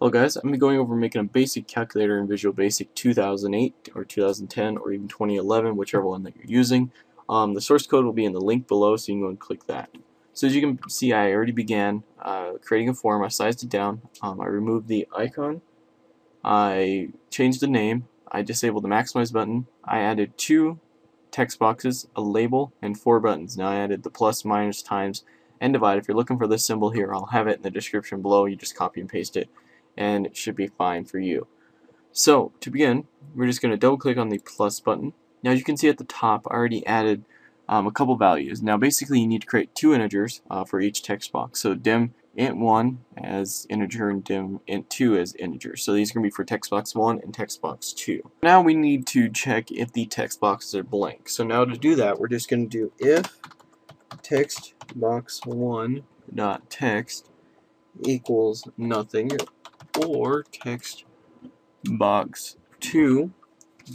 Hello guys, I'm going to be going over making a basic calculator in Visual Basic 2008 or 2010 or even 2011, whichever one that you're using. Um, the source code will be in the link below, so you can go and click that. So as you can see, I already began uh, creating a form. I sized it down. Um, I removed the icon. I changed the name. I disabled the maximize button. I added two text boxes, a label, and four buttons. Now I added the plus, minus, times, and divide. If you're looking for this symbol here, I'll have it in the description below. You just copy and paste it and it should be fine for you. So to begin, we're just going to double click on the plus button. Now you can see at the top, I already added um, a couple values. Now basically you need to create two integers uh, for each text box. So dim int1 as integer and dim int2 as integer. So these are going to be for text box 1 and text box 2. Now we need to check if the text boxes are blank. So now to do that, we're just going to do if text box 1 dot text equals nothing or text box 2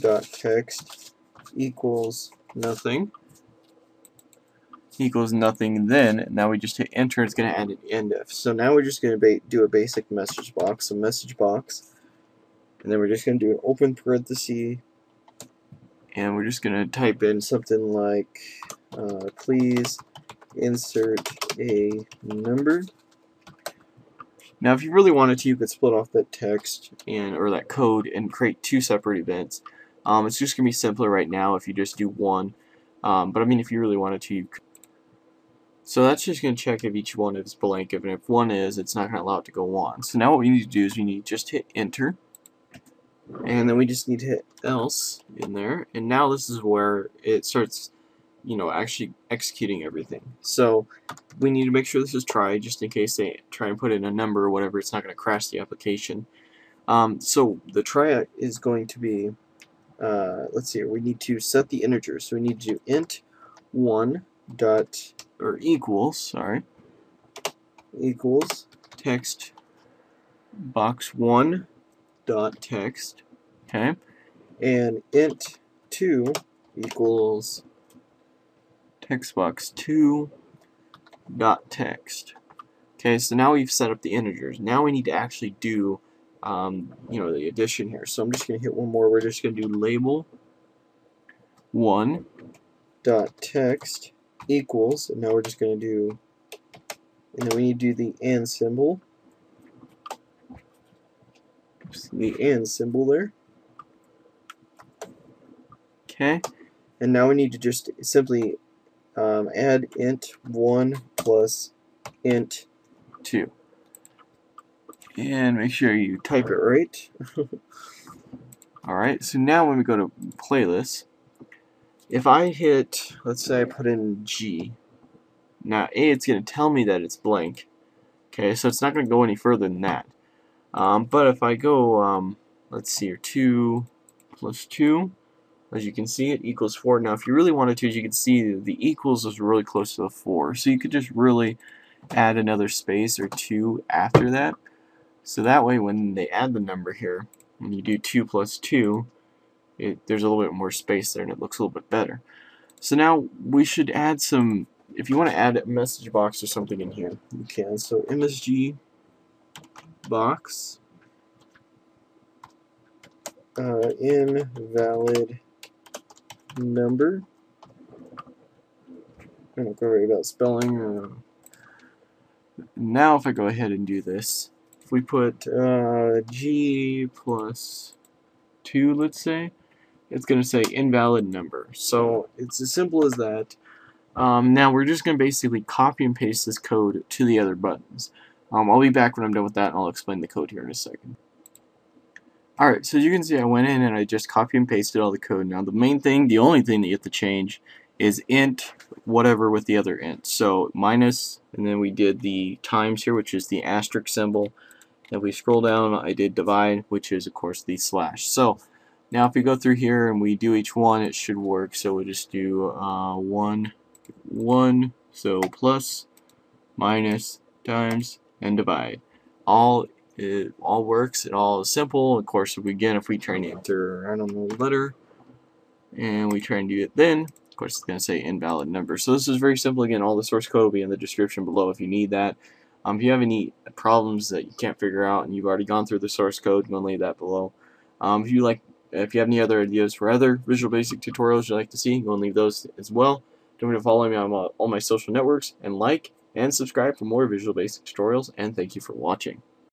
dot text equals nothing equals nothing then now we just hit enter it's going to add an end if. So now we're just going to do a basic message box a message box and then we're just going to do an open parenthesis and we're just going to type in something like uh, please insert a number now, if you really wanted to, you could split off that text and or that code and create two separate events. Um, it's just going to be simpler right now if you just do one. Um, but I mean, if you really wanted to, you could. So that's just going to check if each one is blank. If, if one is, it's not going to allow it to go on. So now what we need to do is we need to just hit enter. And then we just need to hit else in there. And now this is where it starts you know, actually executing everything. So we need to make sure this is try, just in case they try and put in a number or whatever, it's not going to crash the application. Um, so the try is going to be, uh, let's see, we need to set the integer. So we need to do int 1 dot, or equals, sorry, equals text box 1 dot text, okay, and int 2 equals text box 2 dot text. Okay, so now we've set up the integers. Now we need to actually do, um, you know, the addition here. So I'm just going to hit one more. We're just going to do label 1 dot text equals, and now we're just going to do, and then we need to do the and symbol. The and symbol there. Okay, and now we need to just simply um, add int 1 plus int 2. And make sure you type it right. Alright, so now when we go to playlist, if I hit, let's say I put in G, now A, it's going to tell me that it's blank. Okay, so it's not going to go any further than that. Um, but if I go, um, let's see here, 2 plus 2, as you can see, it equals 4. Now, if you really wanted to, as you can see, the equals is really close to the 4. So you could just really add another space or 2 after that. So that way, when they add the number here, when you do 2 plus 2, it, there's a little bit more space there and it looks a little bit better. So now we should add some, if you want to add a message box or something in here, you can. So MSG box uh, invalid number. I'm not worry about spelling. Uh, now if I go ahead and do this, if we put uh, G plus 2, let's say, it's going to say invalid number. So it's as simple as that. Um, now we're just going to basically copy and paste this code to the other buttons. Um, I'll be back when I'm done with that and I'll explain the code here in a second. Alright, so as you can see I went in and I just copy and pasted all the code. Now the main thing, the only thing that you have to change is int whatever with the other int. So minus, and then we did the times here, which is the asterisk symbol. If we scroll down, I did divide, which is of course the slash. So now if we go through here and we do each one, it should work. So we just do uh, 1, 1, so plus, minus, times, and divide. All it all works, it all is simple. Of course, again, if we try and enter, I don't letter, and we try and do it then, of course, it's going to say invalid number. So this is very simple. Again, all the source code will be in the description below if you need that. Um, if you have any problems that you can't figure out and you've already gone through the source code, I'm going to leave that below. Um, if you like, if you have any other ideas for other Visual Basic tutorials you'd like to see, go and leave those as well. Don't forget to follow me on all my social networks and like and subscribe for more Visual Basic tutorials. And thank you for watching.